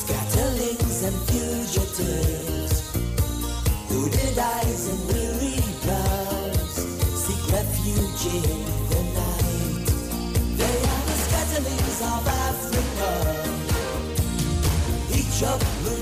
Scatterlings and fugitives who did eyes and weary brows seek refuge in the night. They are the scatterlings of Africa, each.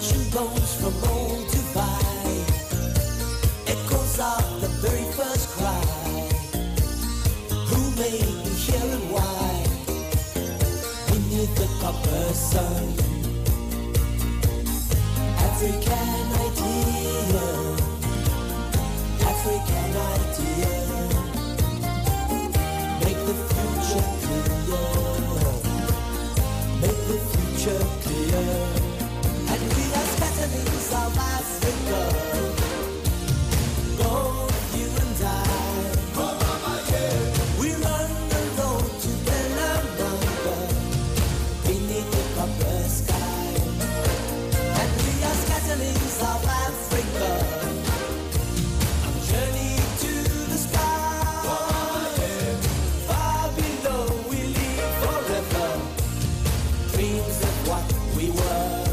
Ancient bones from Olduvai Echoes of the very first cry. Who may be here and why? Beneath the copper sun what we were.